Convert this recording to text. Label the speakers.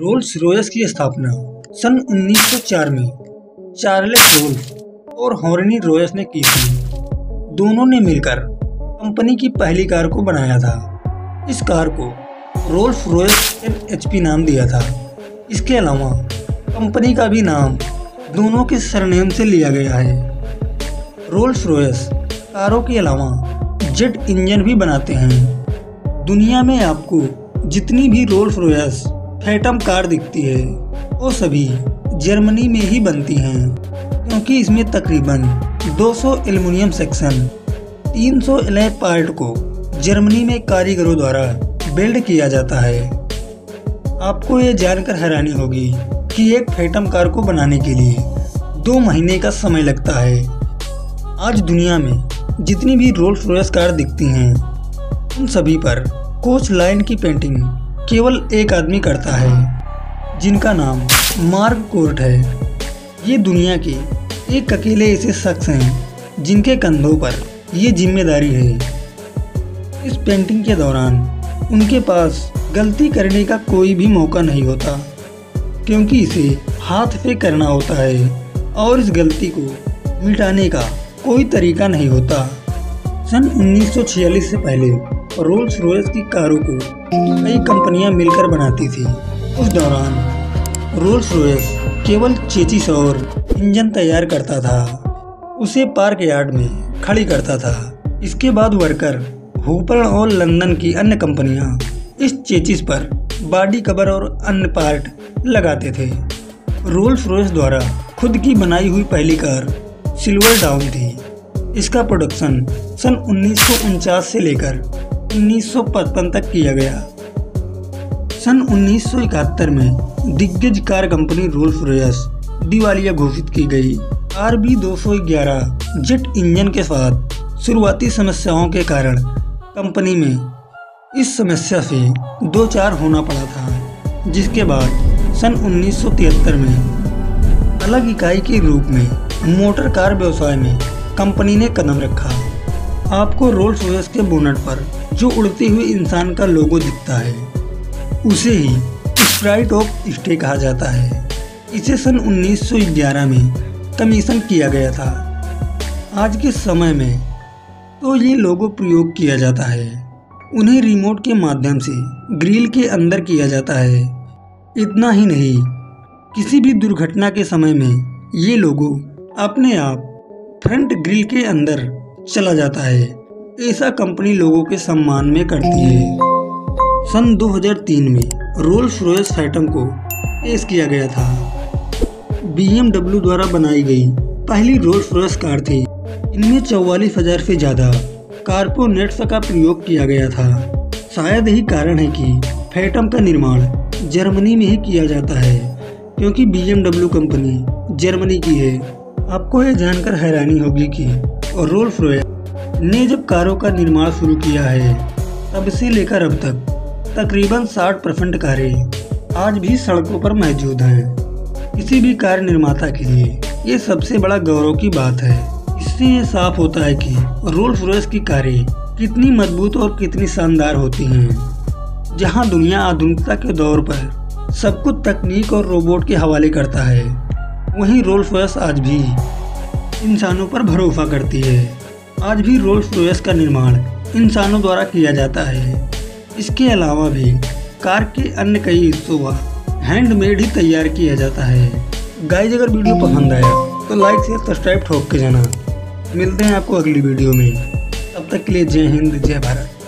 Speaker 1: Roles Royce की स्थापना सन 1904 में चार्लेस रोल्स और हॉर्नी रोयस ने की थी। दोनों ने मिलकर कंपनी की पहली कार को बनाया था। इस कार को रोल्स रोयस एन एच नाम दिया था। इसके अलावा कंपनी का भी नाम दोनों के सरनेम से लिया गया है। रोल्स रोयस कारों के अलावा जेट इंजन भी बनाते हैं। दुनिया में आपको जितनी भी रोल्स रॉयस फैटम कार दिखती है। वो सभी जर्मनी में ही बनती हैं, क्योंकि इसमें तकरीबन 200 aluminium section 300 L A part को जर्मनी में कारीगरों द्वारा बिल्ड किया जाता है। आपको ये जानकर हैरानी होगी कि एक फैटम कार को बनाने के लिए दो महीने का समय लगता है। आज दुनिया में जितनी भी रोल्स रॉयस कार दिखती हैं, उन सभी पर कोच लाइन की पेंटिंग केवल एक आदमी करता है, जिनका नाम मार्क कोर्ट है। ये दुनिया के एक अकेले ऐसे शख्स हैं, जिनके कंधों पर ये ज़िम्मेदारी है। इस पेंटिंग के दौरान उनके पास गलती करने का कोई भी मौका नहीं होता, क्योंकि इसे हाथ पे करना होता है और इस गलती को मिटाने का कोई तरीका नहीं होता। सन 1946 से पहले रोल्स रॉयस की कारों को कई कंपनियाँ मिलकर बनाती थी। उस दौरान रोल्स रॉयस केवल चेचिस और इंजन तैयार करता था। उसे पार्क यार्ड में खड़ी करता था। इसके बाद वर्कर हुपर और लंदन की अन्य कंपनियाँ इस चेचिस पर बॉडी कवर और अन्य पार्ट लगाते थे। रोल्स रॉयस द्वारा खुद की बनाई हुई पहली कार सिल्वर डाउन थी। इसका प्रोडक्शन सन उन्नीस से लेकर 1955 तक किया गया। सन 1971 में दिग्गज कार कंपनी रोल्स रॉयस दिवालिया घोषित की गई। आर बी दो सौ ग्यारह जेट इंजन के साथ शुरुआती समस्याओं के कारण कंपनी में इस समस्या से दो चार होना पड़ा था, जिसके बाद सन 1973 में अलग इकाई के रूप में मोटर कार व्यवसाय में कंपनी ने कदम रखा। आपको रोल्स रॉयस के बोनट पर जो उड़ते हुए इंसान का लोगो दिखता है, उसे ही स्प्राइट ऑफ़ स्टे कहा जाता है। इसे सन 1911 में कमीशन किया गया था। आज के समय में तो ये लोगो प्रयोग किया जाता है। उन्हें रिमोट के माध्यम से ग्रिल के अंदर किया जाता है। इतना ही नहीं, किसी भी दुर्घटना के समय में ये लोगो अपने आप फ्रंट ग्रिल के अंदर चला जाता है। ऐसा कंपनी लोगों के सम्मान में करती है। सन 2003 में रोल्स रॉयस फैटम को पेश किया गया था। बी द्वारा बनाई गई पहली रोल्स रॉयस कार थी। इनमें चौवालीस हज़ार से ज़्यादा कार्पोनेट्स का प्रयोग किया गया था। शायद यही कारण है कि फैटम का निर्माण जर्मनी में ही किया जाता है, क्योंकि बी कंपनी जर्मनी की है। आपको यह जानकर हैरानी होगी कि रोल्स रॉयस ने जब कारों का निर्माण शुरू किया है, तब से लेकर अब तक, तकरीबन 60 परसेंट कारें आज भी सड़कों पर मौजूद हैं। किसी भी कार निर्माता के लिए ये सबसे बड़ा गौरव की बात है। इससे ये साफ़ होता है कि रोल्स रॉयस की कारें कितनी मज़बूत और कितनी शानदार होती हैं। जहाँ दुनिया आधुनिकता के दौर पर सब कुछ तकनीक और रोबोट के हवाले करता है, वहीं रोल्स रॉयस आज भी इंसानों पर भरोसा करती है। आज भी रोल्स रॉयस का निर्माण इंसानों द्वारा किया जाता है। इसके अलावा भी कार के अन्य कई हिस्सों का हैंडमेड ही तैयार किया जाता है। गाइज़ अगर वीडियो पसंद आया तो लाइक शेयर सब्सक्राइब ठोक के जाना। मिलते हैं आपको अगली वीडियो में। तब तक के लिए जय हिंद, जय भारत।